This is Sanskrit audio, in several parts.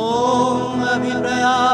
Om अभिप्रया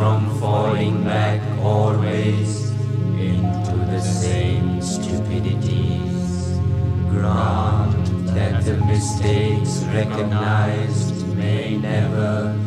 from falling back always into the same stupidities. Grant that the mistakes recognized may never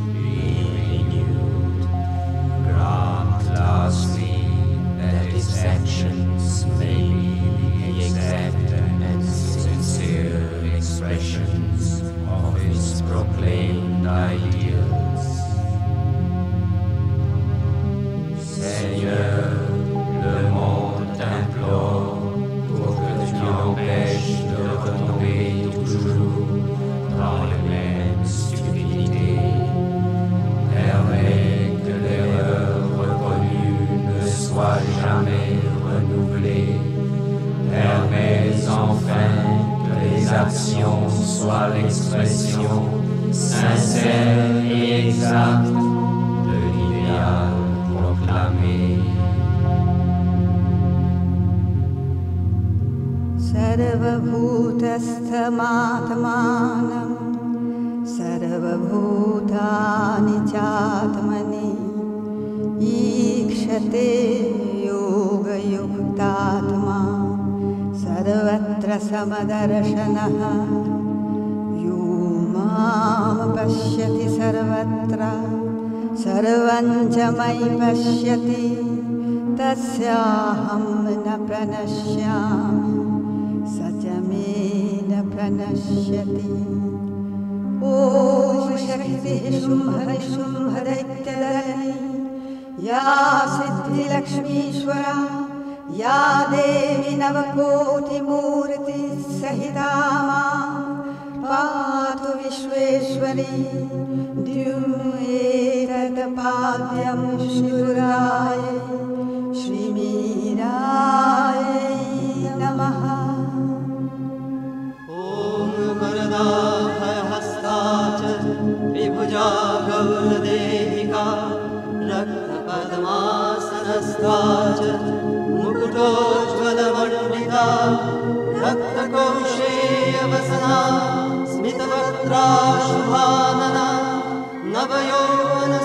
actions soient l'expression sincère et exacte de l'idéal proclamé. सर्वभूतस्थमात्मानं सर्वभूतानि चात्मनि ईक्षते योगयुक्तात्मा सर्वत्र समदर्शनः। यो मां पश्यति सर्वत्र सर्वं च मयि पश्यति तस्याहं न प्रणश्यामि स च मे न प्रणश्यति ॐ शक्तिः शुम्भरिशुम्भदैत्यदलनी या सिद्धिलक्ष्मीश्वरा या देवी नवकोटिमूर्तिसहिता मां पातु विश्वेश्वरी द्युमेतत्पाद्यं शिवराय श्रीमीराय नमः। ॐ वरदा हस्ता च त्रिभुजा गौरदेहिका रक्तपद्मासनस्था च मुकुटोज्ज्वलमण्डिता रक्तकौशेयवसना स्मितवक्त्रा शुभानना नवयौवनसम्पन्ना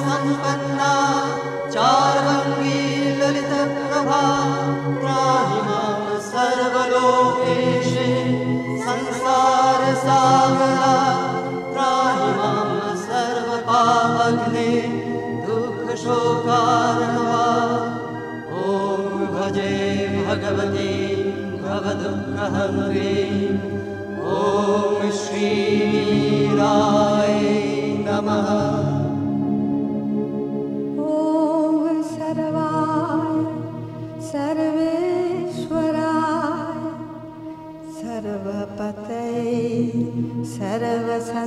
ॐ श्रीराय नमः। ॐ सर्वाय सर्वेश्वराय सर्वपतये सर्वसन्तराय